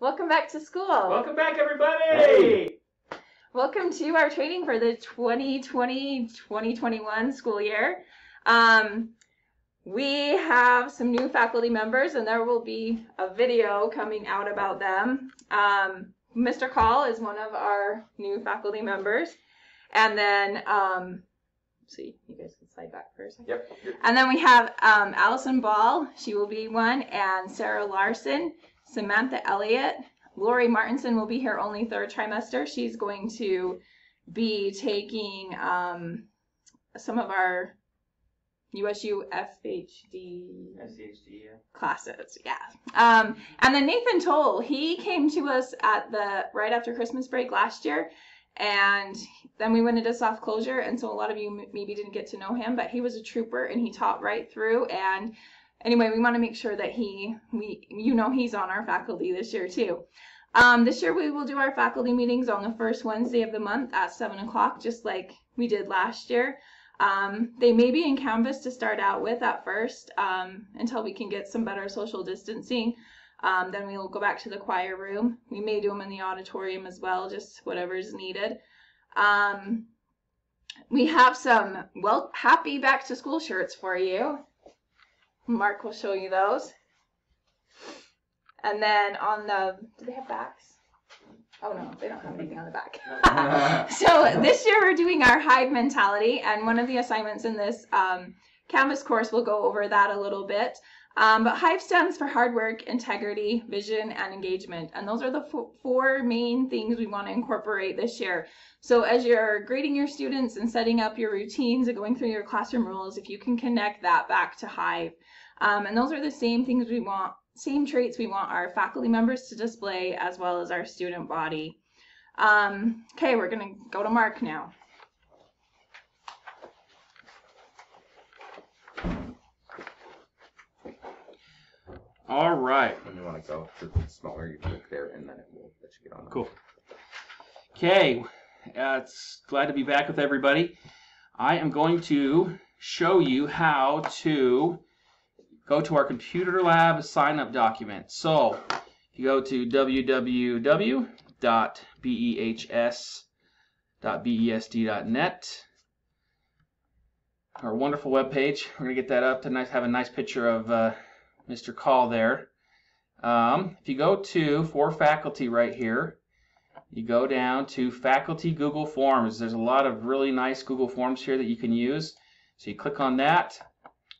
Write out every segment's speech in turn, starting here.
Welcome back to school. Welcome back, everybody! Hey. Welcome to our training for the 2020-2021 school year. Um, we have some new faculty members and there will be a video coming out about them. Um, Mr. Call is one of our new faculty members. And then, um, see, you guys can slide back for a second. Yep. And then we have um, Allison Ball, she will be one, and Sarah Larson, Samantha Elliott, Lori Martinson will be here only third trimester. She's going to be taking um, some of our USU FHD SCHD, yeah. classes. Yeah. Um, and then Nathan Toll, he came to us at the right after Christmas break last year, and then we went into soft closure, and so a lot of you m- maybe didn't get to know him, but he was a trooper and he taught right through. And anyway, we want to make sure that he, we, you know, he's on our faculty this year too. Um, this year we will do our faculty meetings on the first Wednesday of the month at seven o'clock, just like we did last year. Um, they may be in Canvas to start out with at first um, until we can get some better social distancing. Um, then we will go back to the choir room. We may do them in the auditorium as well, just whatever is needed. Um, we have some well happy back to school shirts for you. Mark will show you those. And then on the, do they have backs? Oh no, they don't have anything on the back. so this year we're doing our hive mentality, and one of the assignments in this um, Canvas course will go over that a little bit. Um, but HIVE stands for hard work, integrity, vision, and engagement. And those are the fo- four main things we want to incorporate this year. So as you're grading your students and setting up your routines and going through your classroom rules, if you can connect that back to HIVE. Um, and those are the same things we want, same traits we want our faculty members to display as well as our student body. Um, okay, we're going to go to Mark now. All right. When you want to go to the smaller, you click there, and then it will let you get on. Cool. Okay, uh, it's glad to be back with everybody. I am going to show you how to go to our computer lab sign up document. So, if you go to www.behs.besd.net, our wonderful webpage, we're going to get that up to nice, have a nice picture of uh, Mr. Call there. Um, if you go to for faculty right here, you go down to faculty Google Forms. There's a lot of really nice Google Forms here that you can use. So you click on that.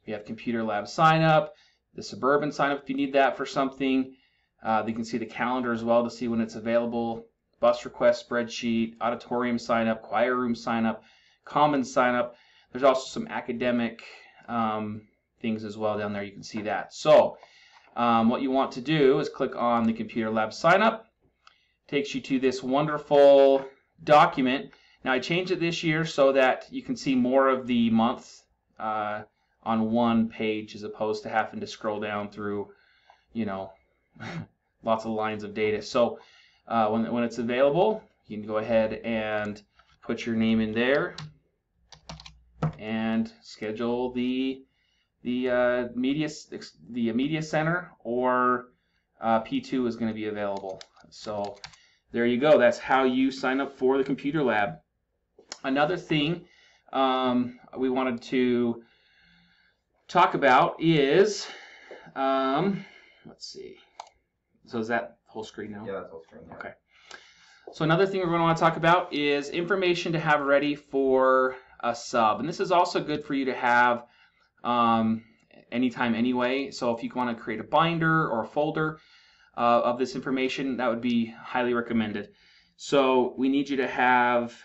We have computer lab sign up, the suburban sign up if you need that for something. Uh, you can see the calendar as well to see when it's available. Bus request spreadsheet, auditorium sign up, choir room sign up, commons sign up. There's also some academic um, things as well down there. You can see that. So um, what you want to do is click on the computer lab sign up takes you to this wonderful document. Now I changed it this year so that you can see more of the month uh, on one page as opposed to having to scroll down through, you know, lots of lines of data. So uh, when, when it's available, you can go ahead and put your name in there and schedule the the uh, media the media center or uh, P2 is going to be available. So there you go. That's how you sign up for the computer lab. Another thing um, we wanted to talk about is, um, let's see. So is that whole screen now? Yeah, that's all screen. Yeah. Okay. So another thing we're going to want to talk about is information to have ready for a sub. And this is also good for you to have um, anytime anyway. So if you want to create a binder or a folder uh, of this information, that would be highly recommended. So we need you to have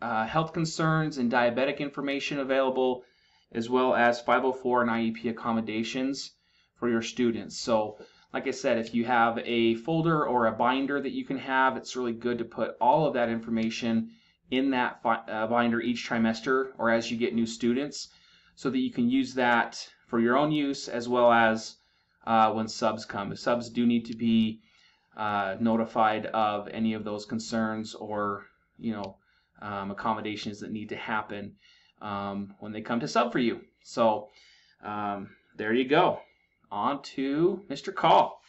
uh, health concerns and diabetic information available, as well as 504 and IEP accommodations for your students. So like I said, if you have a folder or a binder that you can have, it's really good to put all of that information in that uh, binder each trimester or as you get new students so that you can use that for your own use as well as uh, when subs come. Subs do need to be uh, notified of any of those concerns or you know um, accommodations that need to happen um, when they come to sub for you. So um, there you go. On to Mr. Call.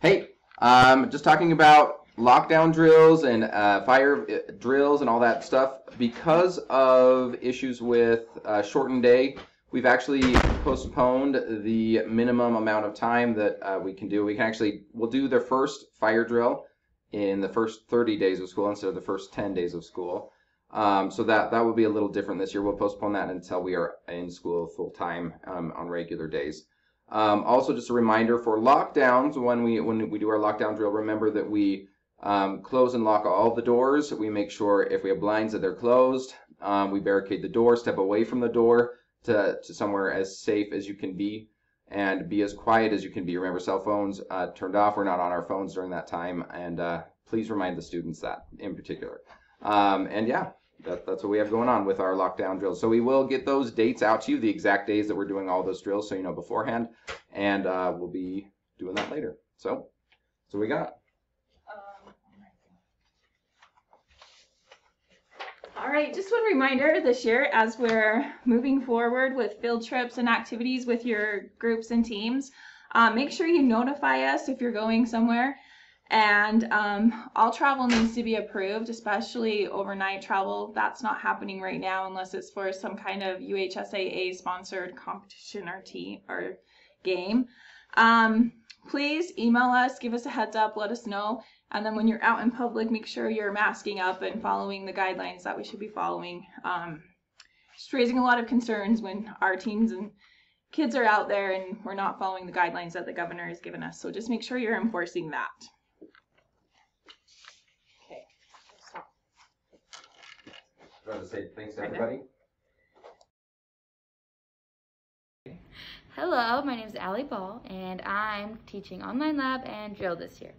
Hey, um, just talking about lockdown drills and uh, fire uh, drills and all that stuff. Because of issues with uh, shortened day, we've actually postponed the minimum amount of time that uh, we can do. We can actually we'll do the first fire drill in the first 30 days of school instead of the first 10 days of school. Um, so that that will be a little different this year. We'll postpone that until we are in school full time um, on regular days. Um, also, just a reminder for lockdowns when we when we do our lockdown drill, remember that we um, close and lock all the doors. We make sure if we have blinds that they're closed. Um, we barricade the door, step away from the door to, to somewhere as safe as you can be, and be as quiet as you can be. Remember, cell phones uh, turned off. We're not on our phones during that time, and uh, please remind the students that in particular. Um, and yeah, that, that's what we have going on with our lockdown drills. So we will get those dates out to you, the exact days that we're doing all those drills, so you know beforehand, and uh, we'll be doing that later. So, so we got. Right, just one reminder this year as we're moving forward with field trips and activities with your groups and teams, um, make sure you notify us if you're going somewhere. And um, all travel needs to be approved, especially overnight travel. That's not happening right now unless it's for some kind of UHSAA sponsored competition or team or game. Um, please email us, give us a heads up, let us know. And then when you're out in public, make sure you're masking up and following the guidelines that we should be following. Um, just raising a lot of concerns when our teams and kids are out there and we're not following the guidelines that the governor has given us. So just make sure you're enforcing that. Okay. I want to say thanks to everybody. Hello, my name is Allie Ball, and I'm teaching online lab and drill this year.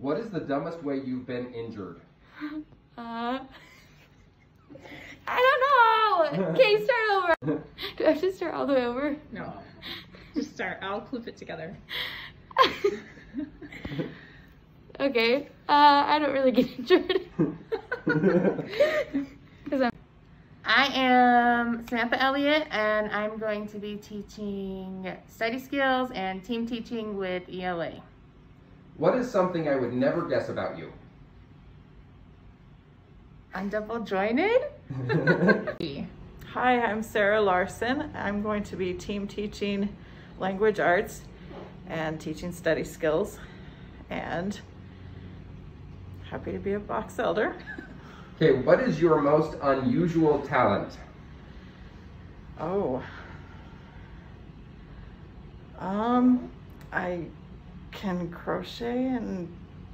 What is the dumbest way you've been injured? Uh, I don't know. Can you start over? Do I have to start all the way over? No. Just start. I'll clip it together. okay. Uh, I don't really get injured. Cause I'm. I am Samantha Elliott, and I'm going to be teaching study skills and team teaching with E ELA. What is something I would never guess about you? I'm double jointed. Hi, I'm Sarah Larson. I'm going to be team teaching language arts and teaching study skills and happy to be a box elder. Okay, what is your most unusual talent? Oh. Um, I can crochet and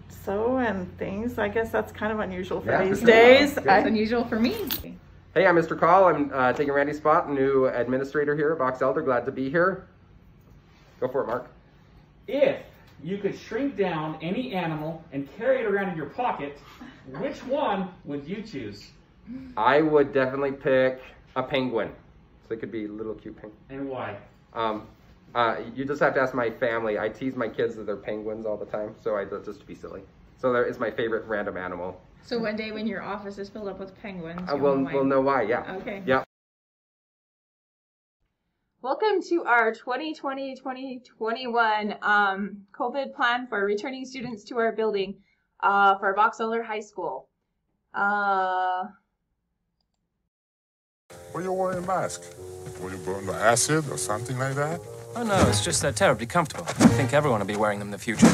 sew and things. I guess that's kind of unusual for Yeah, for these sure. days. Good. I- unusual for me. Hey, I'm Mr. Call. I'm uh, taking Randy's spot, new administrator here at Box Elder. Glad to be here. Go for it, Mark. If you could shrink down any animal and carry it around in your pocket, which one would you choose? I would definitely pick a penguin. So it could be a little cute penguin. And why? Um, uh, you just have to ask my family. I tease my kids that they're penguins all the time, so I just to be silly. So that is my favorite random animal. So one day when your office is filled up with penguins, Uh, we'll, we'll know why. Yeah. Okay. Yeah. Welcome to our 2020-2021 um, COVID plan for returning students to our building uh, for Box Elder High School. Uh, Why you wearing a mask? Were you burned by acid or something like that? Oh no, it's just they're terribly comfortable. I think everyone will be wearing them in the future.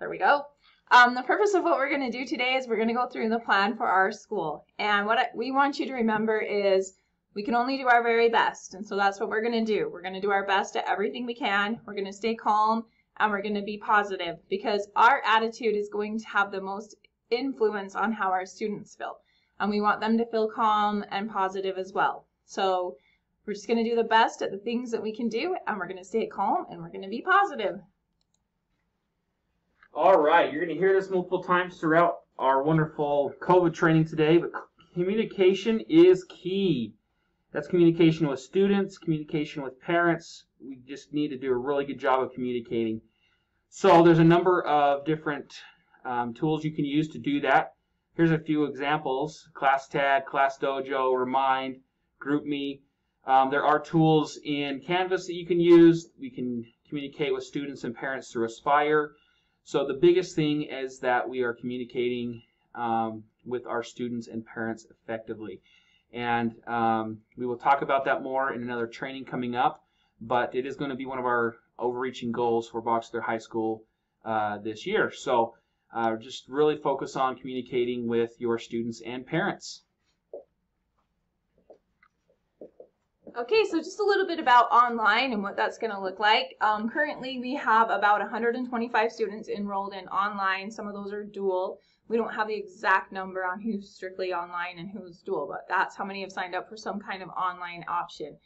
there we go. Um, the purpose of what we're going to do today is we're going to go through the plan for our school. And what we want you to remember is we can only do our very best. And so that's what we're going to do. We're going to do our best at everything we can. We're going to stay calm and we're going to be positive because our attitude is going to have the most influence on how our students feel. And we want them to feel calm and positive as well. So we're just going to do the best at the things that we can do and we're going to stay calm and we're going to be positive. All right, you're going to hear this multiple times throughout our wonderful COVID training today, but communication is key. That's communication with students, communication with parents. We just need to do a really good job of communicating. So there's a number of different um, tools you can use to do that. Here's a few examples: ClassTag, ClassDojo, Remind, GroupMe. Um, there are tools in Canvas that you can use. We can communicate with students and parents through Aspire. So the biggest thing is that we are communicating um, with our students and parents effectively. And um, we will talk about that more in another training coming up, but it is going to be one of our overreaching goals for Box Elder High School uh, this year. So uh, just really focus on communicating with your students and parents. Okay, so just a little bit about online and what that's going to look like. Um, currently, we have about 125 students enrolled in online. Some of those are dual. We don't have the exact number on who's strictly online and who's dual, but that's how many have signed up for some kind of online option.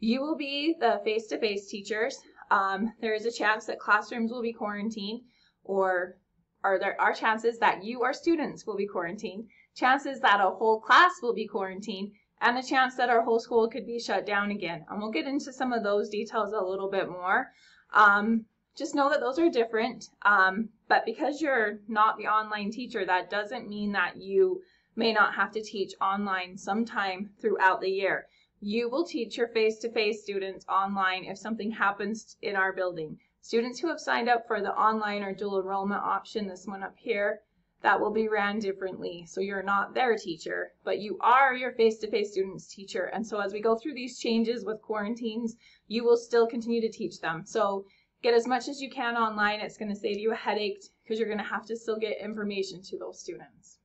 You will be the face-to-face teachers. Um, there is a chance that classrooms will be quarantined, or, or there are chances that you, our students, will be quarantined. Chances that a whole class will be quarantined and the chance that our whole school could be shut down again. And we'll get into some of those details a little bit more. Um, just know that those are different. Um, but because you're not the online teacher, that doesn't mean that you may not have to teach online sometime throughout the year. You will teach your face-to-face students online if something happens in our building. Students who have signed up for the online or dual enrollment option, this one up here, that will be ran differently. So you're not their teacher, but you are your face-to-face students teacher. And so as we go through these changes with quarantines, you will still continue to teach them. So get as much as you can online. It's going to save you a headache because you're going to have to still get information to those students.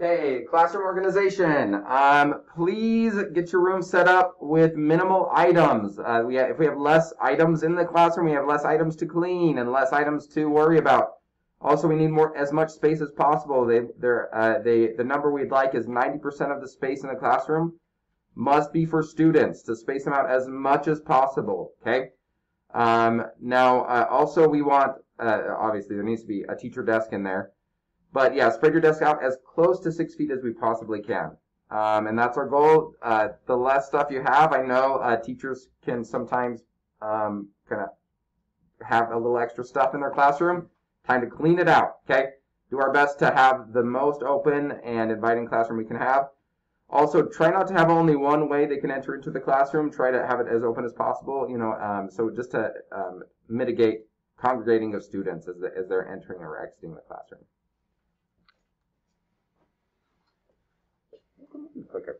Okay, classroom organization. Um, please get your room set up with minimal items. Uh, we have, if we have less items in the classroom, we have less items to clean and less items to worry about. Also, we need more as much space as possible. They, uh, they, the number we'd like is 90% of the space in the classroom must be for students to space them out as much as possible. Okay. Um, now, uh, also we want uh, obviously there needs to be a teacher desk in there. But yeah, spread your desk out as close to six feet as we possibly can. Um, and that's our goal. Uh, the less stuff you have, I know uh, teachers can sometimes um, kind of have a little extra stuff in their classroom. Time to clean it out, okay? Do our best to have the most open and inviting classroom we can have. Also, try not to have only one way they can enter into the classroom. Try to have it as open as possible, you know, um, so just to um, mitigate congregating of students as, the, as they're entering or exiting the classroom. Clicker.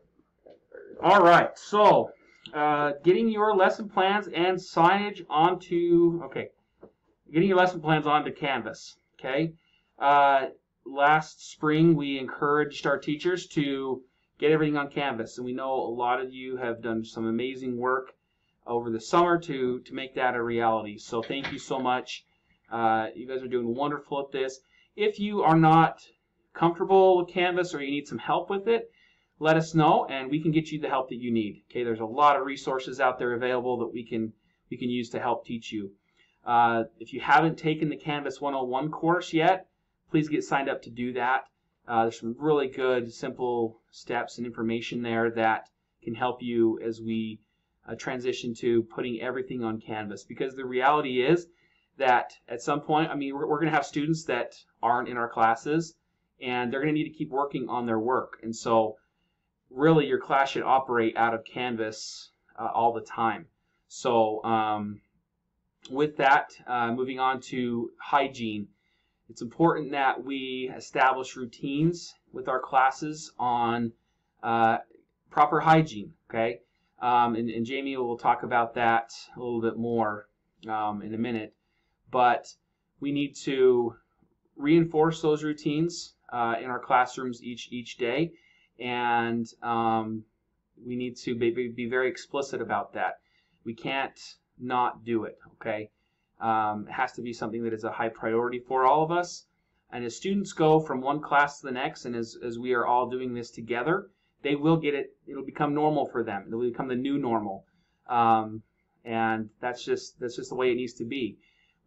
All right, so uh, getting your lesson plans and signage onto, okay, getting your lesson plans onto Canvas, okay? Uh, last spring, we encouraged our teachers to get everything on Canvas, and we know a lot of you have done some amazing work over the summer to, to make that a reality. So thank you so much. Uh, you guys are doing wonderful at this. If you are not comfortable with Canvas or you need some help with it, let us know and we can get you the help that you need. Okay, there's a lot of resources out there available that we can we can use to help teach you. Uh, if you haven't taken the Canvas 101 course yet, please get signed up to do that. Uh, there's some really good, simple steps and information there that can help you as we uh, transition to putting everything on Canvas. Because the reality is that at some point, I mean, we're, we're going to have students that aren't in our classes, and they're going to need to keep working on their work. And so really your class should operate out of Canvas uh, all the time. So um, with that, uh, moving on to hygiene, it's important that we establish routines with our classes on uh, proper hygiene. Okay, um, and, and, Jamie will talk about that a little bit more um, in a minute. But we need to reinforce those routines uh, in our classrooms each each day and um, we need to be, be very explicit about that. We can't not do it, okay? Um, it has to be something that is a high priority for all of us. And as students go from one class to the next, and as, as we are all doing this together, they will get it, it'll become normal for them. It'll become the new normal. Um, and that's just, that's just the way it needs to be.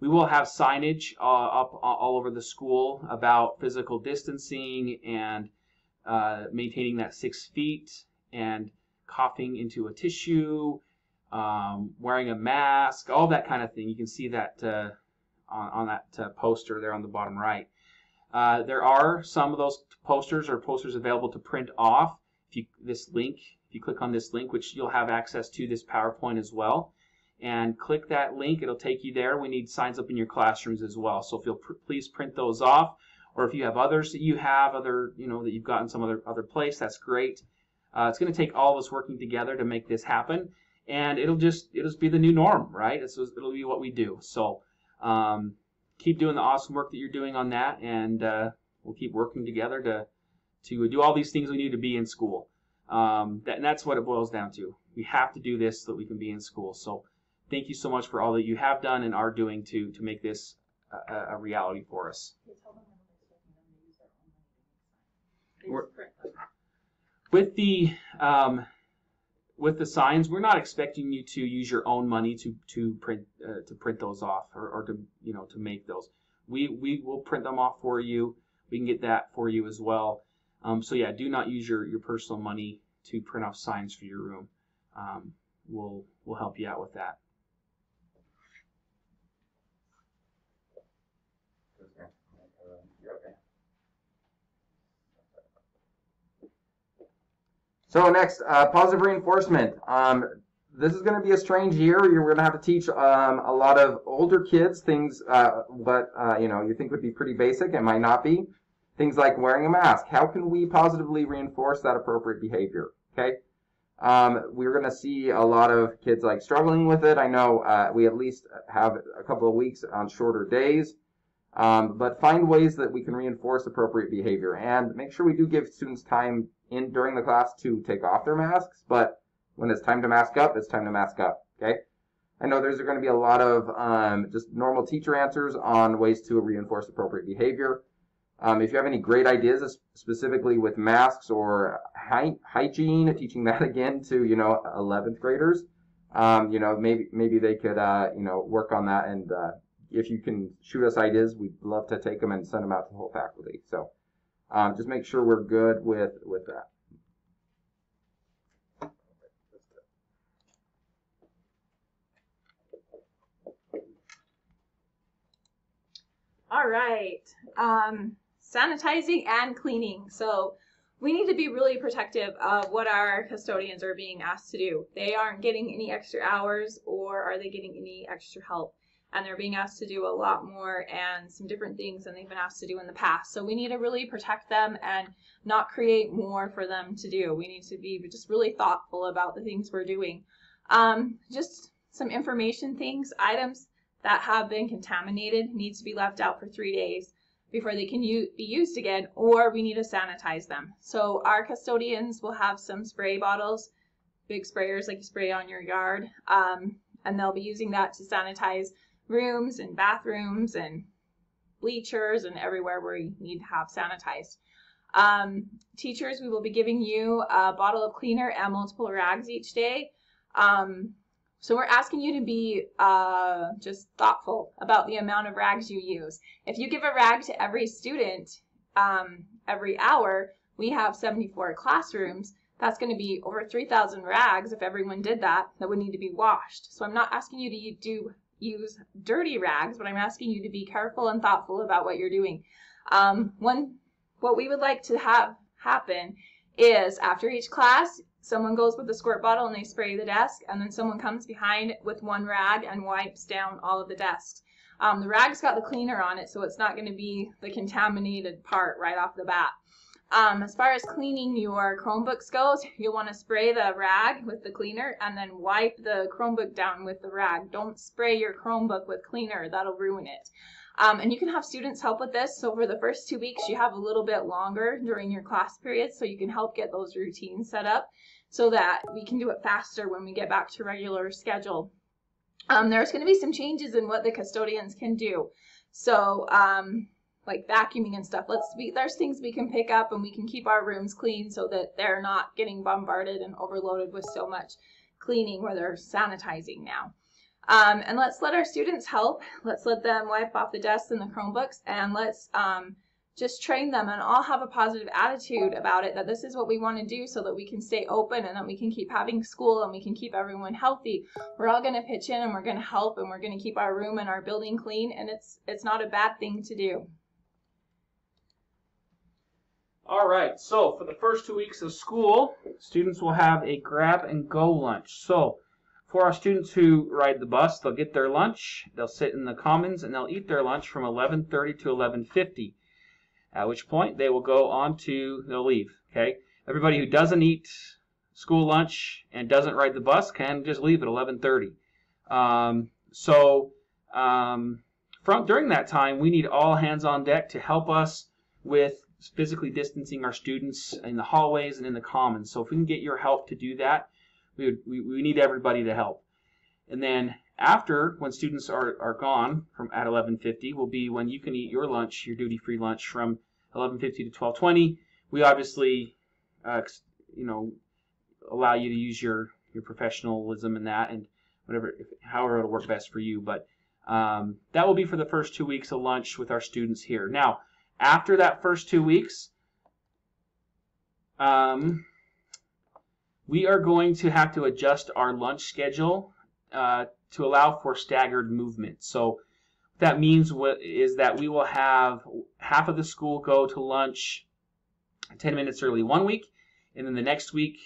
We will have signage uh, up all over the school about physical distancing and uh, maintaining that six feet and coughing into a tissue, um, wearing a mask, all that kind of thing. You can see that uh, on, on, that uh, poster there on the bottom right. Uh, there are some of those posters or posters available to print off. If you this link, if you click on this link, which you'll have access to this PowerPoint as well. and click that link. It'll take you there. We need signs up in your classrooms as well. So if you'll pr- please print those off, or if you have others that you have, other you know that you've gotten some other other place, that's great. Uh, it's going to take all of us working together to make this happen, and it'll just it'll just be the new norm, right? It's, it'll be what we do. So um, keep doing the awesome work that you're doing on that, and uh, we'll keep working together to to do all these things we need to be in school. Um, that, and that's what it boils down to. We have to do this so that we can be in school. So thank you so much for all that you have done and are doing to to make this a, a reality for us. With the um, with the signs, we're not expecting you to use your own money to to print uh, to print those off or, or to you know to make those. We we will print them off for you. We can get that for you as well. Um, so yeah, do not use your, your personal money to print off signs for your room. Um, we'll we'll help you out with that. So next, uh, positive reinforcement. Um, this is going to be a strange year. You're going to have to teach um, a lot of older kids things uh, uh, you know you think would be pretty basic. It might not be things like wearing a mask. How can we positively reinforce that appropriate behavior? Okay. Um, we're going to see a lot of kids like struggling with it. I know uh, we at least have a couple of weeks on shorter days. Um, but find ways that we can reinforce appropriate behavior and make sure we do give students time in during the class to take off their masks. But when it's time to mask up, it's time to mask up. Okay. I know there's going to be a lot of um, just normal teacher answers on ways to reinforce appropriate behavior. Um, if you have any great ideas, specifically with masks or hy- hygiene, teaching that again to you know 11th graders, um, you know maybe maybe they could uh, you know work on that. And uh, if you can shoot us ideas, we'd love to take them and send them out to the whole faculty. So um, just make sure we're good with with that. All right. Um, sanitizing and cleaning. So we need to be really protective of what our custodians are being asked to do. They aren't getting any extra hours or are they getting any extra help? And they're being asked to do a lot more and some different things than they've been asked to do in the past. So we need to really protect them and not create more for them to do. We need to be just really thoughtful about the things we're doing. Um, just some information things, items that have been contaminated needs to be left out for three days before they can be used again, or we need to sanitize them. So our custodians will have some spray bottles, big sprayers like you spray on your yard, um, and they'll be using that to sanitize rooms and bathrooms and bleachers and everywhere where you need to have sanitized. Um, teachers, we will be giving you a bottle of cleaner and multiple rags each day. Um, so we're asking you to be uh, just thoughtful about the amount of rags you use. If you give a rag to every student um, every hour, we have 74 classrooms. That's going to be over 3,000 rags if everyone did that that would need to be washed. So I'm not asking you to do use dirty rags, but I'm asking you to be careful and thoughtful about what you're doing. Um, one, what we would like to have happen is after each class, someone goes with a squirt bottle and they spray the desk, and then someone comes behind with one rag and wipes down all of the desks. Um, the rag's got the cleaner on it, so it's not going to be the contaminated part right off the bat. Um, as far as cleaning your Chromebooks goes, you'll want to spray the rag with the cleaner and then wipe the Chromebook down with the rag. Don't spray your Chromebook with cleaner, that'll ruin it. Um, and you can have students help with this. So for the first two weeks, you have a little bit longer during your class period, so you can help get those routines set up so that we can do it faster when we get back to regular schedule. Um, there's going to be some changes in what the custodians can do. So, um, like vacuuming and stuff. Let's be there's things we can pick up and we can keep our rooms clean so that they're not getting bombarded and overloaded with so much cleaning where they're sanitizing now. Um, and let's let our students help. Let's let them wipe off the desks and the Chromebooks and let's um, just train them and all have a positive attitude about it that this is what we want to do so that we can stay open and that we can keep having school and we can keep everyone healthy we're all going to pitch in and we're going to help and we're going to keep our room and our building clean and it's it's not a bad thing to do All right, so for the first two weeks of school, students will have a grab and go lunch. So for our students who ride the bus, they'll get their lunch, they'll sit in the commons, and they'll eat their lunch from 11:30 to 11:50. At which point they will go on to they'll leave. Okay. Everybody who doesn't eat school lunch and doesn't ride the bus can just leave at 11:30. Um, so um, from during that time, we need all hands on deck to help us with physically distancing our students in the hallways and in the commons. So if we can get your help to do that, we, would, we, we need everybody to help. And then after, when students are, are gone from at 11:50, will be when you can eat your lunch, your duty-free lunch from 11:50 to 12:20. We obviously, uh, you know, allow you to use your your professionalism and that and whatever, however it'll work best for you. But um, that will be for the first two weeks of lunch with our students here. Now, after that first two weeks, um, we are going to have to adjust our lunch schedule uh, to allow for staggered movement. So that means is that we will have half of the school go to lunch 10 minutes early one week, and then the next week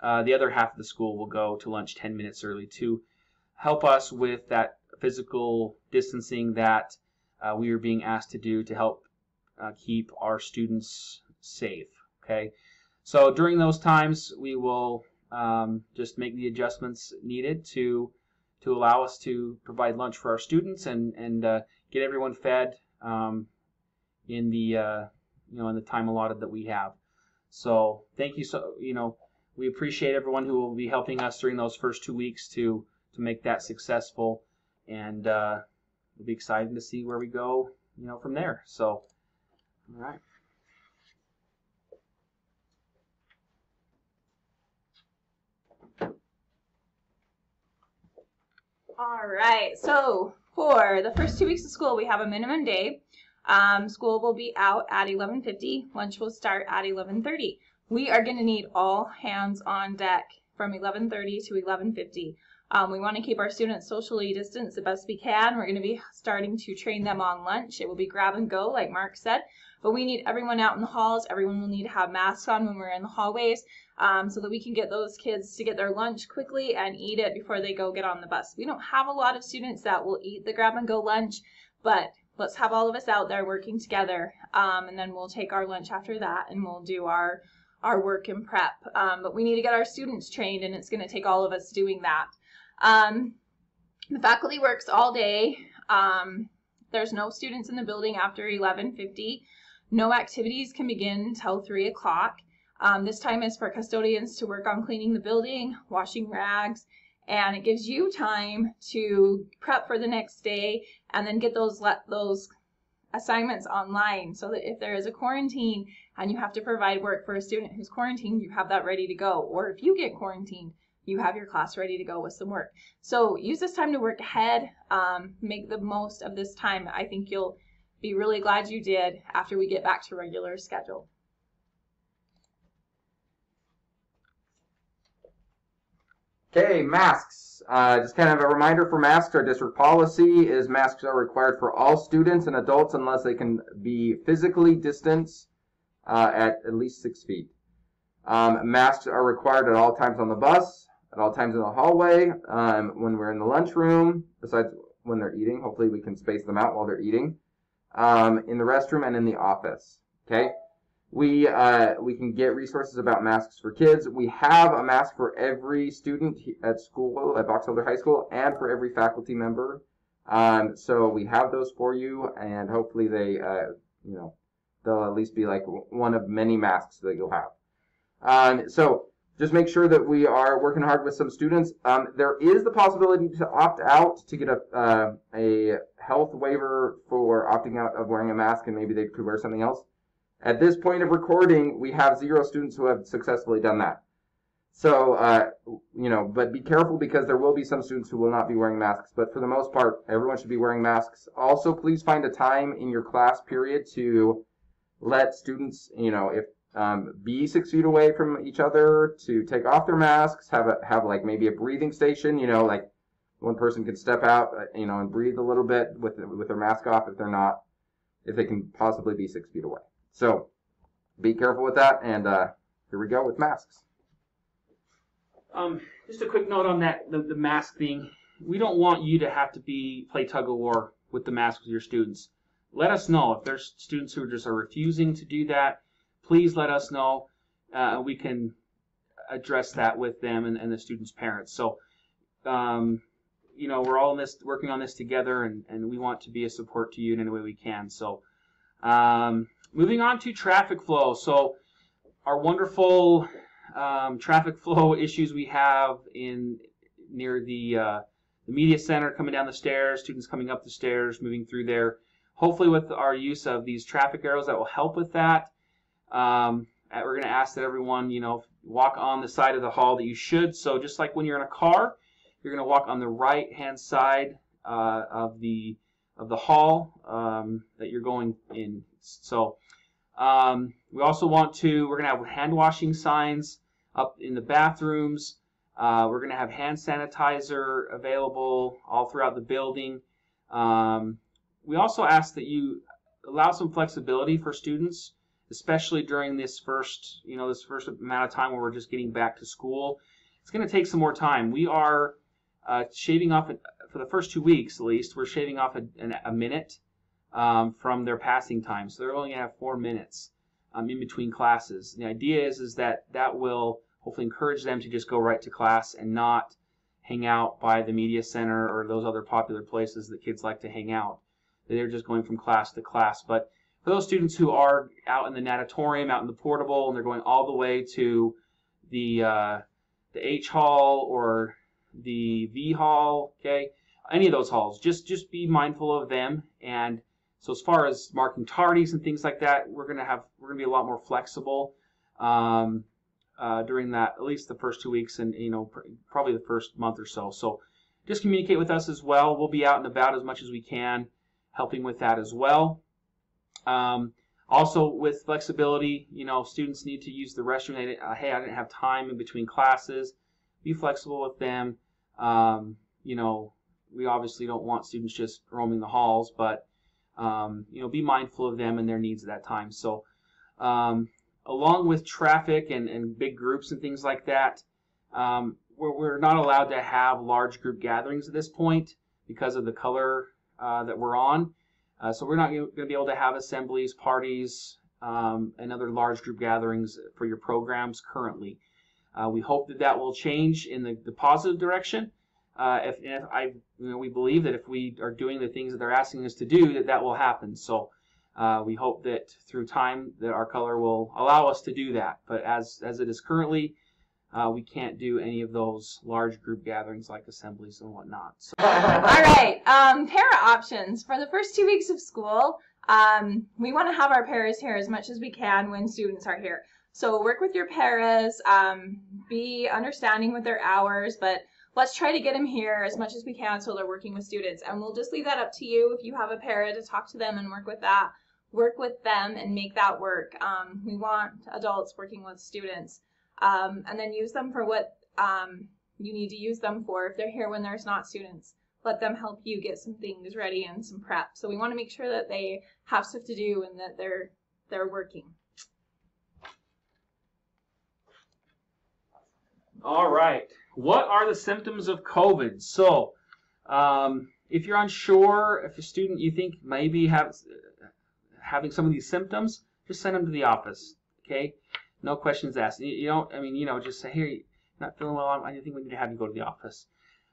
uh, the other half of the school will go to lunch 10 minutes early to help us with that physical distancing that uh, we are being asked to do to help uh, keep our students safe. Okay, so during those times we will um, just make the adjustments needed to to allow us to provide lunch for our students and and uh, get everyone fed um, in the uh, you know in the time allotted that we have. So thank you so you know we appreciate everyone who will be helping us during those first two weeks to to make that successful, and uh, it'll be exciting to see where we go, you know, from there. So, all right. All right. So for the first two weeks of school, we have a minimum day. Um, school will be out at 11:50. Lunch will start at 11:30. We are going to need all hands on deck from 11:30 to 11:50. Um, we want to keep our students socially distanced the best we can. We're going to be starting to train them on lunch. It will be grab and go, like Mark said. But we need everyone out in the halls. Everyone will need to have masks on when we're in the hallways um, so that we can get those kids to get their lunch quickly and eat it before they go get on the bus. We don't have a lot of students that will eat the grab and go lunch, but let's have all of us out there working together. Um, and then we'll take our lunch after that and we'll do our our work and prep. Um, but we need to get our students trained, and it's going to take all of us doing that. Um, the faculty works all day. Um, there's no students in the building after 11:50. No activities can begin until 3 o'clock. Um, this time is for custodians to work on cleaning the building, washing rags, and it gives you time to prep for the next day and then get those let those assignments online so that if there is a quarantine and you have to provide work for a student who's quarantined, you have that ready to go. Or if you get quarantined, you have your class ready to go with some work. So use this time to work ahead. Um, make the most of this time. I think you'll be really glad you did after we get back to regular schedule. Okay, masks. Uh, just kind of a reminder for masks. Our district policy is masks are required for all students and adults unless they can be physically distanced uh, at at least six feet. Um, masks are required at all times on the bus, at all times in the hallway, um, when we're in the lunchroom, besides when they're eating. Hopefully we can space them out while they're eating. Um, in the restroom and in the office. Okay. We uh, we can get resources about masks for kids. We have a mask for every student at school at Box Elder High School and for every faculty member. Um, so we have those for you, and hopefully they uh, you know they'll at least be like one of many masks that you'll have. Um, so just make sure that we are working hard with some students. Um, there is the possibility to opt out to get a uh, a health waiver for opting out of wearing a mask, and maybe they could wear something else. At this point of recording, we have zero students who have successfully done that. So, uh, you know, but be careful because there will be some students who will not be wearing masks. But for the most part, everyone should be wearing masks. Also, please find a time in your class period to let students, you know, if um, be six feet away from each other, to take off their masks, have a have like maybe a breathing station, you know, like one person can step out, uh, you know, and breathe a little bit with with their mask off if they're not, if they can possibly be six feet away. So be careful with that, and uh, here we go with masks. Um, just a quick note on that the, the mask thing. We don't want you to have to be play tug of war with the mask with your students. Let us know if there's students who just are refusing to do that. Please let us know. Uh, we can address that with them and, and the students' parents. So, um, you know, we're all in this working on this together, and, and we want to be a support to you in any way we can. So, um, moving on to traffic flow. So, our wonderful um, traffic flow issues we have in near the uh, the media center coming down the stairs, students coming up the stairs, moving through there. Hopefully, with our use of these traffic arrows, that will help with that. Um, uh, we're going to ask that everyone, you know, walk on the side of the hall that you should. So just like when you're in a car, you're going to walk on the right hand side uh, of the of the hall um, that you're going in. So um, we also want to, we're going to have hand washing signs up in the bathrooms. Uh, we're going to have hand sanitizer available all throughout the building. Um, we also ask that you allow some flexibility for students, especially during this first, you know, this first amount of time where we're just getting back to school. It's going to take some more time. We are uh, shaving off, for the first two weeks at least, we're shaving off a, a minute um, from their passing time. So they're only going to have four minutes um, in between classes. And the idea is, is that that will hopefully encourage them to just go right to class and not hang out by the media center or those other popular places that kids like to hang out. They're just going from class to class. But for those students who are out in the natatorium, out in the portable, and they're going all the way to the uh, the H hall or the V hall, okay, any of those halls, just just be mindful of them. And so as far as marking tardies and things like that, we're gonna have we're gonna be a lot more flexible. Um, uh, during that, at least the first two weeks, and you know pr- probably the first month or so. So just communicate with us as well. We'll be out and about as much as we can, helping with that as well. Um, also, with flexibility, you know, students need to use the restroom. They, uh, hey, I didn't have time in between classes. Be flexible with them. Um, you know, we obviously don't want students just roaming the halls, but um, you know, be mindful of them and their needs at that time. So, um, along with traffic and, and big groups and things like that, um, we're, we're not allowed to have large group gatherings at this point because of the color uh, that we're on. Uh, so we're not going to be able to have assemblies, parties, um, and other large group gatherings for your programs currently. Uh, we hope that that will change in the, the positive direction. Uh, if, if I, you know, we believe that if we are doing the things that they're asking us to do, that that will happen. So uh, we hope that through time that our color will allow us to do that. But as as it is currently, uh, we can't do any of those large group gatherings like assemblies and whatnot. So. All right, um, para options for the first two weeks of school. Um, we want to have our paras here as much as we can when students are here. So work with your paras, um, be understanding with their hours, but let's try to get them here as much as we can so they're working with students. And we'll just leave that up to you if you have a para to talk to them and work with that work with them and make that work. Um, we want adults working with students um, and then use them for what um, you need to use them for. If they're here when there's not students, let them help you get some things ready and some prep. So we want to make sure that they have stuff to do and that they're they're working. All right. What are the symptoms of COVID? So, um, if you're unsure, if a student you think maybe have having some of these symptoms, just send them to the office. Okay, no questions asked. You, don't. I mean, you know, just say, "Here, not feeling well. I think we need to have you go to the office."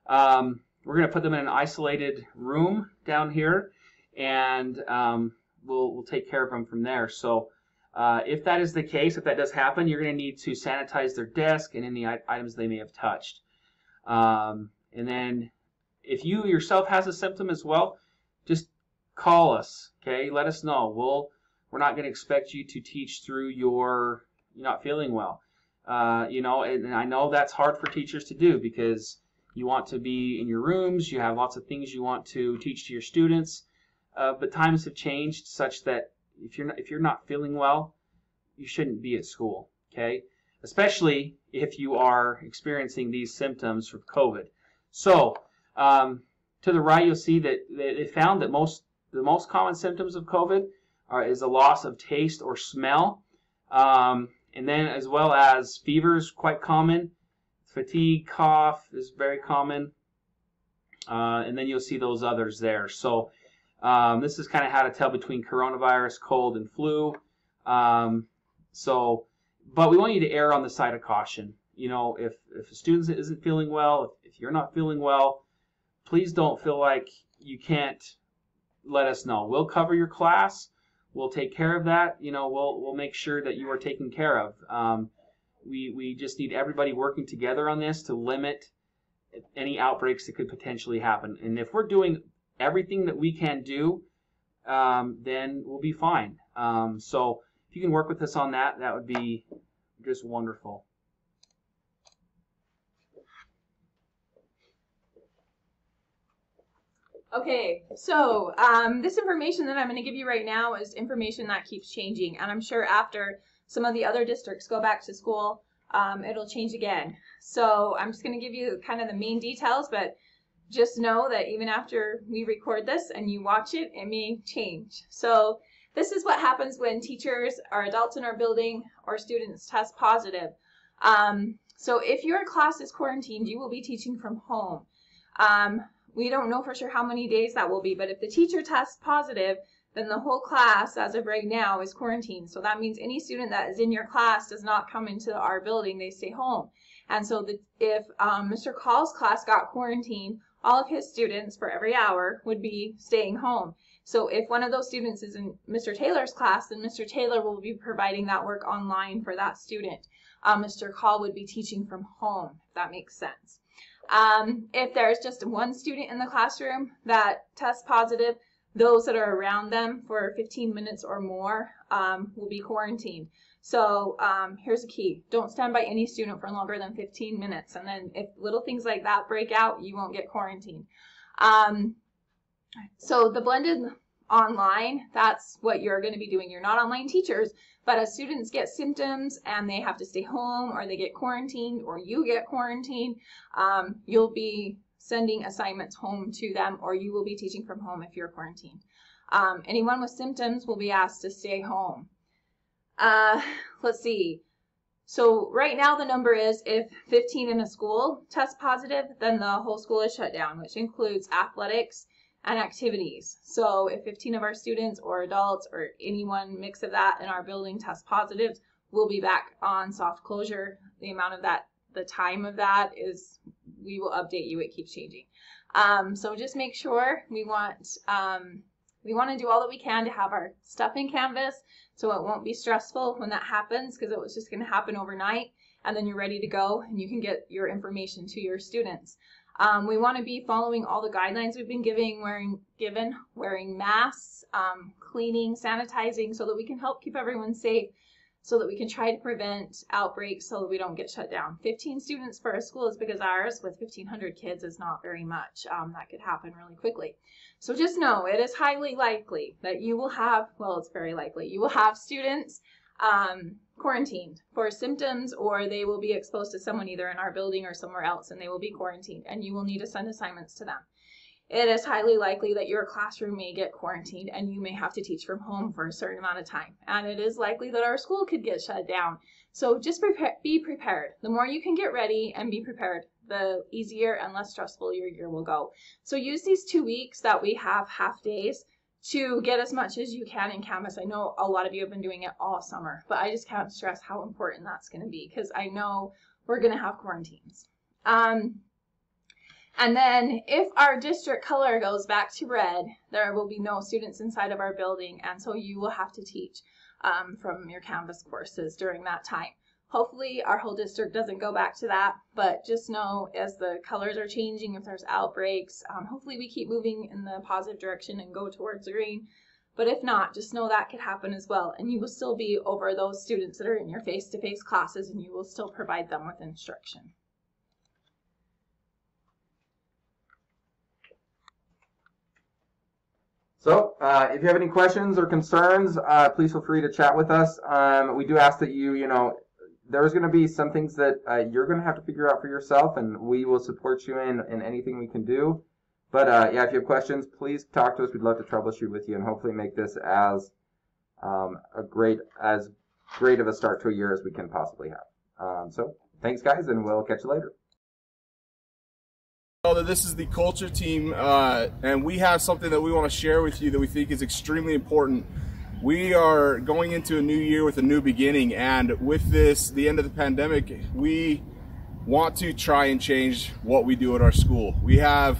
Um, we're going to put them in an isolated room down here, and um, we'll we'll take care of them from there. So. Uh, if that is the case, if that does happen, you're going to need to sanitize their desk and any items they may have touched. Um, and then, if you yourself has a symptom as well, just call us. Okay, let us know. We'll we're not going to expect you to teach through your you're not feeling well. Uh, you know, and, and I know that's hard for teachers to do because you want to be in your rooms. You have lots of things you want to teach to your students. Uh, but times have changed such that if you're not, if you're not feeling well, you shouldn't be at school. Okay, especially if you are experiencing these symptoms from COVID. So um, to the right, you'll see that they found that most the most common symptoms of COVID are, is a loss of taste or smell, um, and then as well as fevers, quite common, fatigue, cough is very common. Uh, and then you'll see those others there. So um, this is kind of how to tell between coronavirus, cold, and flu. Um, so, but we want you to err on the side of caution. You know, if if a student isn't feeling well, if, if you're not feeling well, please don't feel like you can't let us know. We'll cover your class. We'll take care of that. You know, we'll we'll make sure that you are taken care of. Um, we we just need everybody working together on this to limit any outbreaks that could potentially happen. And if we're doing everything that we can do, um, then we'll be fine. Um, so if you can work with us on that, that would be just wonderful. Okay, so um, this information that I'm going to give you right now is information that keeps changing, and I'm sure after some of the other districts go back to school, um, it'll change again. So I'm just going to give you kind of the main details, but just know that even after we record this and you watch it, it may change. So this is what happens when teachers or adults in our building or students test positive. Um, so if your class is quarantined, you will be teaching from home. Um, we don't know for sure how many days that will be, but if the teacher tests positive, then the whole class, as of right now, is quarantined. So that means any student that is in your class does not come into our building, they stay home. And so the, if um, Mr. Call's class got quarantined, all of his students for every hour would be staying home. So if one of those students is in Mr. Taylor's class, then Mr. Taylor will be providing that work online for that student. Um, Mr. Call would be teaching from home, if that makes sense. Um, if there's just one student in the classroom that tests positive, those that are around them for 15 minutes or more um, will be quarantined. So um, here's a key. Don't stand by any student for longer than 15 minutes. And then if little things like that break out, you won't get quarantined. Um, so the blended online, that's what you're going to be doing. You're not online teachers, but as students get symptoms and they have to stay home or they get quarantined or you get quarantined, um, you'll be sending assignments home to them or you will be teaching from home if you're quarantined. Um, anyone with symptoms will be asked to stay home. Uh, let's see. So right now the number is if 15 in a school test positive, then the whole school is shut down, which includes athletics, and activities. So if 15 of our students or adults or anyone mix of that in our building test positive, we'll be back on soft closure. The amount of that, the time of that is, we will update you. It keeps changing. Um, so just make sure we want, um, we want to do all that we can to have our stuff in Canvas so it won't be stressful when that happens because it was just going to happen overnight and then you're ready to go and you can get your information to your students. Um, we want to be following all the guidelines we've been giving, wearing given, wearing masks, um, cleaning, sanitizing, so that we can help keep everyone safe, so that we can try to prevent outbreaks, so that we don't get shut down. 15 students for a school is because ours, with 1,500 kids, is not very much. Um, that could happen really quickly. So just know it is highly likely that you will have, well, it's very likely, you will have students um, quarantined for symptoms or they will be exposed to someone either in our building or somewhere else and they will be quarantined and you will need to send assignments to them. It is highly likely that your classroom may get quarantined and you may have to teach from home for a certain amount of time. And it is likely that our school could get shut down. So just prepare, be prepared. The more you can get ready and be prepared, the easier and less stressful your year will go. So use these two weeks that we have half days to get as much as you can in Canvas. I know a lot of you have been doing it all summer, but I just can't stress how important that's going to be because I know we're going to have quarantines. Um, and then if our district color goes back to red, there will be no students inside of our building, and so you will have to teach um, from your Canvas courses during that time. Hopefully our whole district doesn't go back to that, but just know as the colors are changing, if there's outbreaks, um, hopefully we keep moving in the positive direction and go towards the green. But if not, just know that could happen as well. And you will still be over those students that are in your face-to-face -face classes and you will still provide them with instruction. So, uh, if you have any questions or concerns, uh, please feel free to chat with us. Um, we do ask that you, you know, there's going to be some things that uh, you're going to have to figure out for yourself, and we will support you in, in anything we can do. But uh, yeah, if you have questions, please talk to us. We'd love to troubleshoot with you and hopefully make this as um, a great as great of a start to a year as we can possibly have. Um, so Thanks, guys, and we'll catch you later. this is the culture team, uh, and we have something that we want to share with you that we think is extremely important. We are going into a new year with a new beginning, and with this, the end of the pandemic, we want to try and change what we do at our school. We have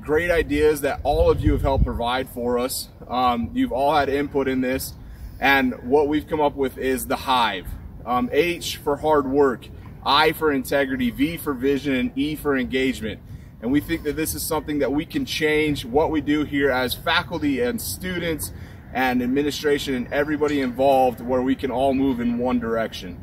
great ideas that all of you have helped provide for us. Um, you've all had input in this, and what we've come up with is the Hive. Um, H for hard work, I for integrity, V for vision, and E for engagement. And we think that this is something that we can change what we do here as faculty and students and administration and everybody involved where we can all move in one direction.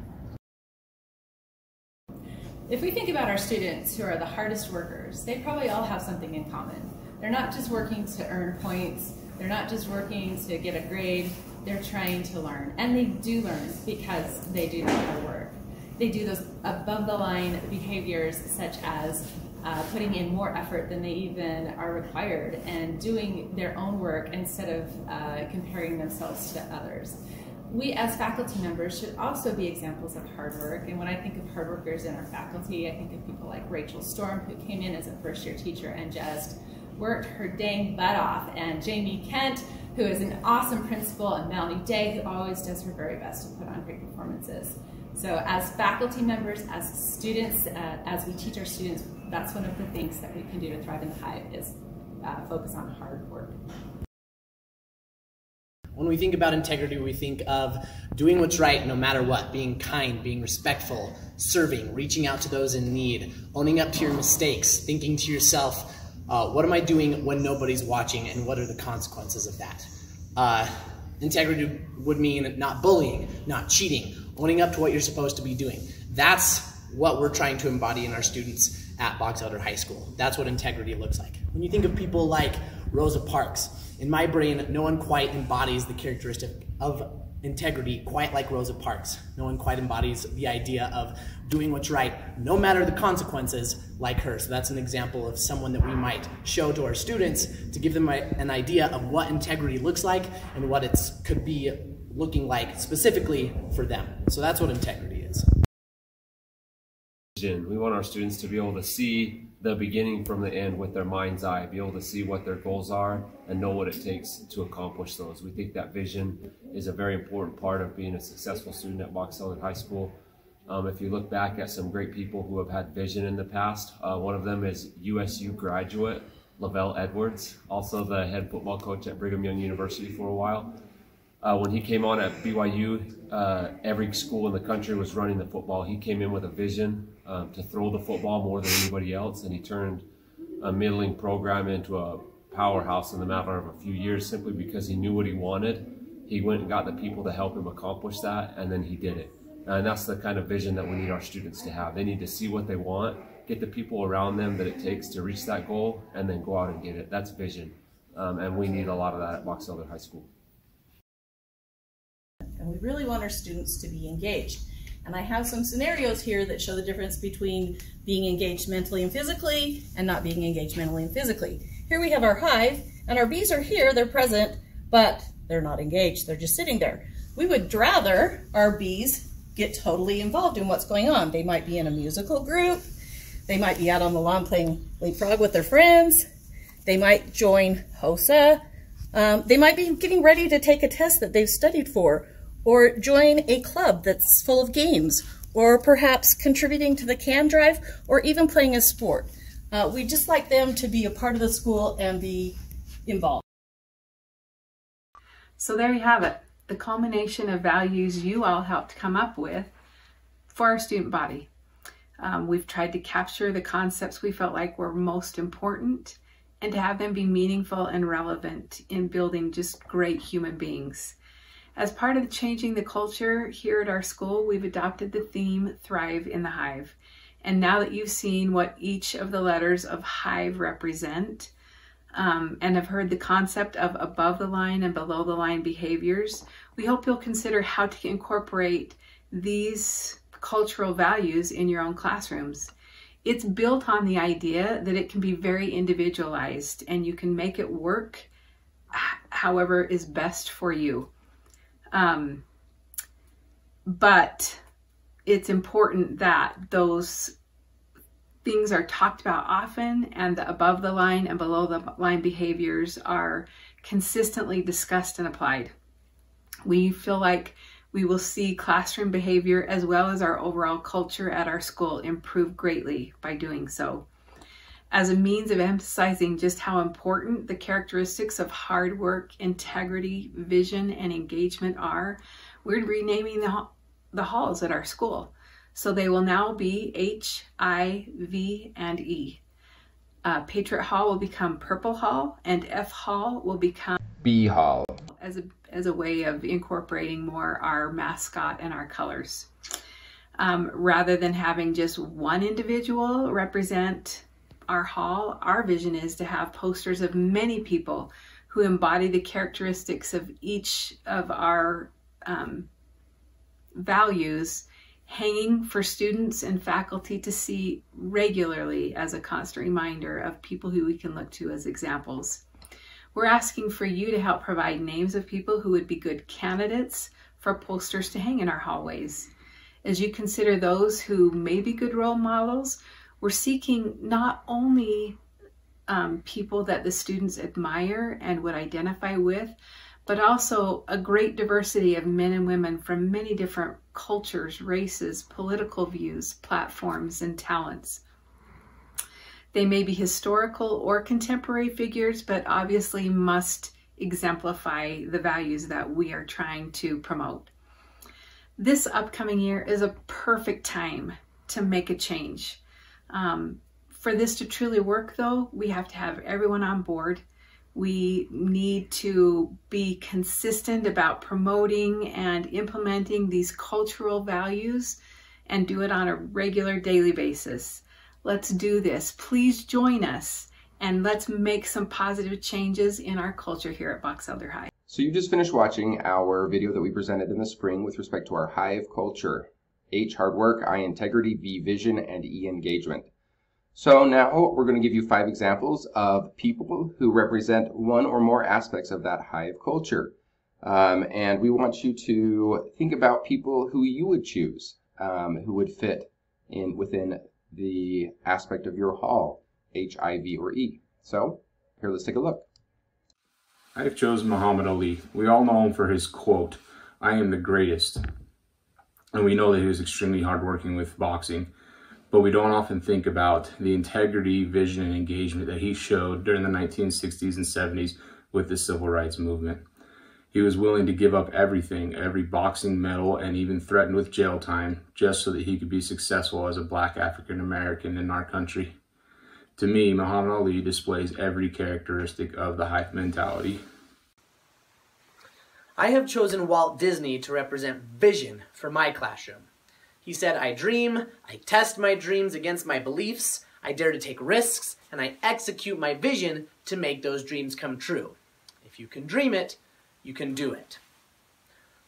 If we think about our students who are the hardest workers, they probably all have something in common. They're not just working to earn points, they're not just working to get a grade, they're trying to learn. And they do learn because they do the hard work. They do those above the line behaviors such as uh, putting in more effort than they even are required and doing their own work instead of uh, comparing themselves to others. We as faculty members should also be examples of hard work. And when I think of hard workers in our faculty, I think of people like Rachel Storm, who came in as a first year teacher and just worked her dang butt off, and Jamie Kent, who is an awesome principal, and Melanie Day, who always does her very best to put on great performances. So as faculty members, as students, uh, as we teach our students, that's one of the things that we can do to thrive in the Hive is uh, focus on hard work. When we think about integrity, we think of doing what's right no matter what, being kind, being respectful, serving, reaching out to those in need, owning up to your mistakes, thinking to yourself, uh, what am I doing when nobody's watching and what are the consequences of that? Uh, integrity would mean not bullying, not cheating, owning up to what you're supposed to be doing. That's what we're trying to embody in our students at Box Elder High School. That's what integrity looks like. When you think of people like Rosa Parks, in my brain, no one quite embodies the characteristic of integrity quite like Rosa Parks. No one quite embodies the idea of doing what's right, no matter the consequences, like her. So that's an example of someone that we might show to our students to give them an idea of what integrity looks like and what it could be looking like specifically for them. So that's what integrity is. We want our students to be able to see the beginning from the end with their mind's eye, be able to see what their goals are and know what it takes to accomplish those. We think that vision is a very important part of being a successful student at Box Elder High School. Um, if you look back at some great people who have had vision in the past, uh, one of them is USU graduate LaVell Edwards, also the head football coach at Brigham Young University for a while. Uh, when he came on at BYU, uh, every school in the country was running the football. He came in with a vision um, to throw the football more than anybody else, and he turned a middling program into a powerhouse in the matter of a few years simply because he knew what he wanted. He went and got the people to help him accomplish that, and then he did it. And that's the kind of vision that we need our students to have. They need to see what they want, get the people around them that it takes to reach that goal, and then go out and get it. That's vision. Um, and we need a lot of that at Box Elder High School and we really want our students to be engaged. And I have some scenarios here that show the difference between being engaged mentally and physically and not being engaged mentally and physically. Here we have our hive, and our bees are here, they're present, but they're not engaged, they're just sitting there. We would rather our bees get totally involved in what's going on. They might be in a musical group, they might be out on the lawn playing leapfrog with their friends, they might join HOSA, um, they might be getting ready to take a test that they've studied for, or join a club that's full of games, or perhaps contributing to the CAN drive, or even playing a sport. Uh, we just like them to be a part of the school and be involved. So there you have it, the culmination of values you all helped come up with for our student body. Um, we've tried to capture the concepts we felt like were most important and to have them be meaningful and relevant in building just great human beings. As part of changing the culture here at our school, we've adopted the theme Thrive in the Hive. And now that you've seen what each of the letters of Hive represent, um, and have heard the concept of above the line and below the line behaviors, we hope you'll consider how to incorporate these cultural values in your own classrooms. It's built on the idea that it can be very individualized and you can make it work however is best for you. Um, but it's important that those things are talked about often and the above the line and below the line behaviors are consistently discussed and applied. We feel like we will see classroom behavior as well as our overall culture at our school improve greatly by doing so. As a means of emphasizing just how important the characteristics of hard work, integrity, vision, and engagement are, we're renaming the, the halls at our school. So they will now be H, I, V, and E. Uh, Patriot Hall will become Purple Hall, and F Hall will become B Hall as a as a way of incorporating more our mascot and our colors. Um, rather than having just one individual represent our hall, our vision is to have posters of many people who embody the characteristics of each of our um, values hanging for students and faculty to see regularly as a constant reminder of people who we can look to as examples. We're asking for you to help provide names of people who would be good candidates for posters to hang in our hallways. As you consider those who may be good role models, we're seeking not only um, people that the students admire and would identify with, but also a great diversity of men and women from many different cultures, races, political views, platforms, and talents. They may be historical or contemporary figures, but obviously must exemplify the values that we are trying to promote. This upcoming year is a perfect time to make a change. Um, for this to truly work, though, we have to have everyone on board we need to be consistent about promoting and implementing these cultural values and do it on a regular daily basis. Let's do this. Please join us and let's make some positive changes in our culture here at Box Elder High. So you just finished watching our video that we presented in the spring with respect to our Hive culture. H, hard work, I, integrity, V, vision, and E, engagement. So now we're going to give you five examples of people who represent one or more aspects of that hive culture. Um, and we want you to think about people who you would choose, um, who would fit in within the aspect of your hall, H, I, V, or E. So here, let's take a look. I've chosen Muhammad Ali. We all know him for his quote, I am the greatest. And we know that he was extremely hardworking with boxing but we don't often think about the integrity, vision, and engagement that he showed during the 1960s and 70s with the civil rights movement. He was willing to give up everything, every boxing medal, and even threatened with jail time just so that he could be successful as a black African American in our country. To me, Muhammad Ali displays every characteristic of the Hive mentality. I have chosen Walt Disney to represent vision for my classroom. He said, I dream, I test my dreams against my beliefs, I dare to take risks, and I execute my vision to make those dreams come true. If you can dream it, you can do it.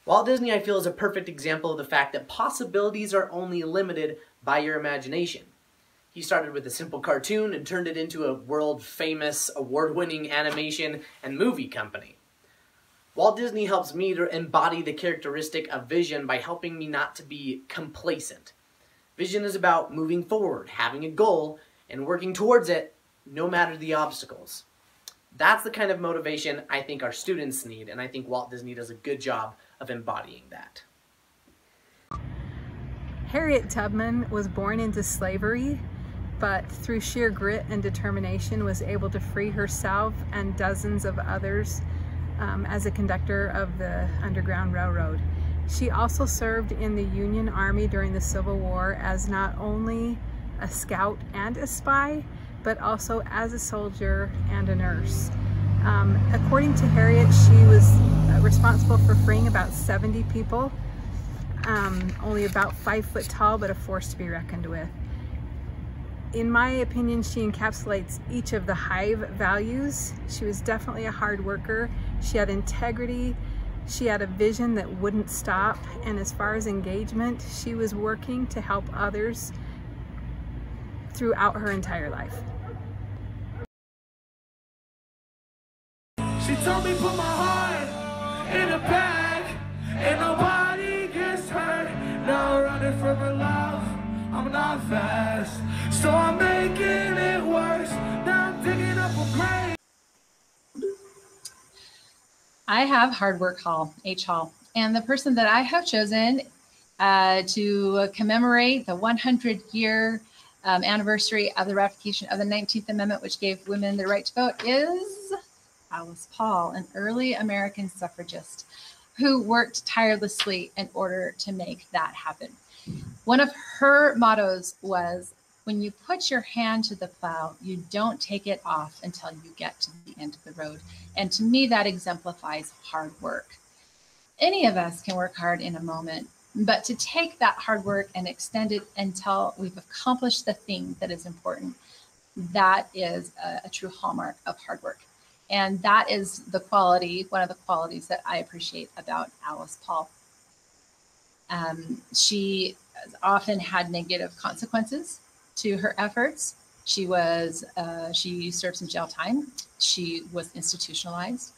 Walt Disney, I feel, is a perfect example of the fact that possibilities are only limited by your imagination. He started with a simple cartoon and turned it into a world-famous, award-winning animation and movie company. Walt Disney helps me to embody the characteristic of vision by helping me not to be complacent. Vision is about moving forward, having a goal, and working towards it no matter the obstacles. That's the kind of motivation I think our students need, and I think Walt Disney does a good job of embodying that. Harriet Tubman was born into slavery, but through sheer grit and determination was able to free herself and dozens of others um, as a conductor of the Underground Railroad. She also served in the Union Army during the Civil War as not only a scout and a spy, but also as a soldier and a nurse. Um, according to Harriet, she was uh, responsible for freeing about 70 people, um, only about five foot tall, but a force to be reckoned with in my opinion, she encapsulates each of the Hive values. She was definitely a hard worker. She had integrity. She had a vision that wouldn't stop. And as far as engagement, she was working to help others throughout her entire life. She told me put my heart in a bag and nobody gets hurt. Now running from never love, I'm not fast. So I'm making it worse. Now I'm digging up a grave. I have Hard Work Hall, H Hall, and the person that I have chosen uh, to commemorate the 100 year um, anniversary of the ratification of the 19th Amendment, which gave women the right to vote, is Alice Paul, an early American suffragist who worked tirelessly in order to make that happen. One of her mottos was when you put your hand to the plow, you don't take it off until you get to the end of the road. And to me, that exemplifies hard work. Any of us can work hard in a moment, but to take that hard work and extend it until we've accomplished the thing that is important, that is a, a true hallmark of hard work. And that is the quality, one of the qualities that I appreciate about Alice Paul. Um, she often had negative consequences to her efforts. She was uh, she served some jail time. She was institutionalized.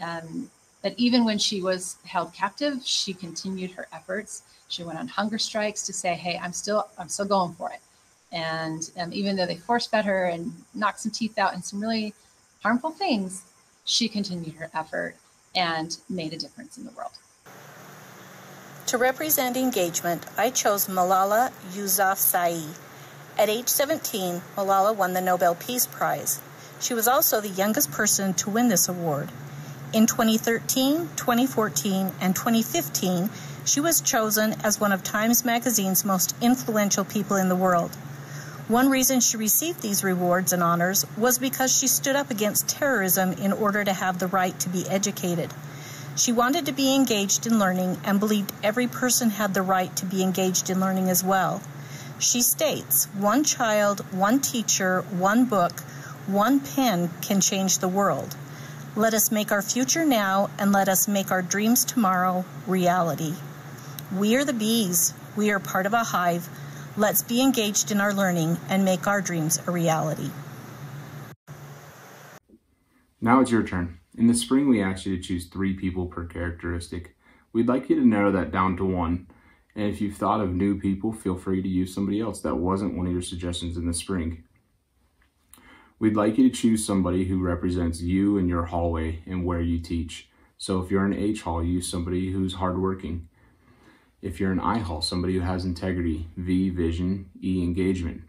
Um, but even when she was held captive, she continued her efforts. She went on hunger strikes to say, "Hey, I'm still I'm still going for it." And um, even though they force fed her and knocked some teeth out and some really harmful things, she continued her effort and made a difference in the world. To represent engagement, I chose Malala Yousafzai. At age 17, Malala won the Nobel Peace Prize. She was also the youngest person to win this award. In 2013, 2014, and 2015, she was chosen as one of Times Magazine's most influential people in the world. One reason she received these rewards and honors was because she stood up against terrorism in order to have the right to be educated. She wanted to be engaged in learning and believed every person had the right to be engaged in learning as well. She states, one child, one teacher, one book, one pen can change the world. Let us make our future now and let us make our dreams tomorrow reality. We are the bees. We are part of a hive. Let's be engaged in our learning and make our dreams a reality. Now it's your turn. In the spring, we asked you to choose three people per characteristic. We'd like you to narrow that down to one. And if you've thought of new people, feel free to use somebody else that wasn't one of your suggestions in the spring. We'd like you to choose somebody who represents you and your hallway and where you teach. So if you're an H hall, use somebody who's hardworking. If you're an I hall, somebody who has integrity, V, vision, E, engagement.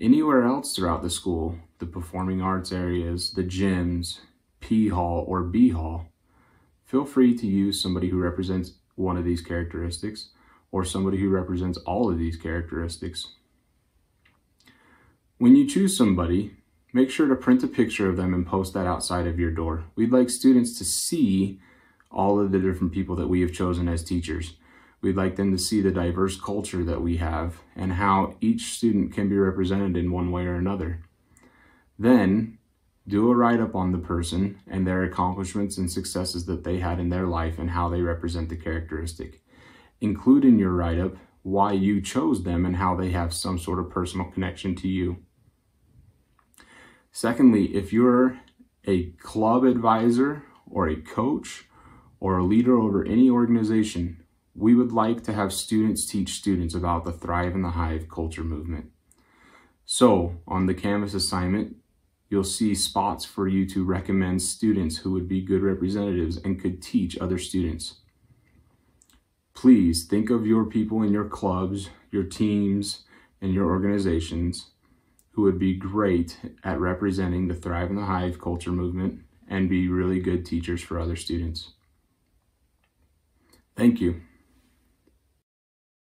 Anywhere else throughout the school, the performing arts areas, the gyms, P hall, or B hall, feel free to use somebody who represents one of these characteristics or somebody who represents all of these characteristics. When you choose somebody, make sure to print a picture of them and post that outside of your door. We'd like students to see all of the different people that we have chosen as teachers. We'd like them to see the diverse culture that we have and how each student can be represented in one way or another. Then, do a write-up on the person and their accomplishments and successes that they had in their life and how they represent the characteristic. Include in your write-up why you chose them and how they have some sort of personal connection to you. Secondly, if you're a club advisor or a coach or a leader over any organization, we would like to have students teach students about the Thrive in the Hive culture movement. So on the Canvas assignment, you'll see spots for you to recommend students who would be good representatives and could teach other students. Please think of your people in your clubs, your teams, and your organizations who would be great at representing the Thrive in the Hive culture movement and be really good teachers for other students. Thank you.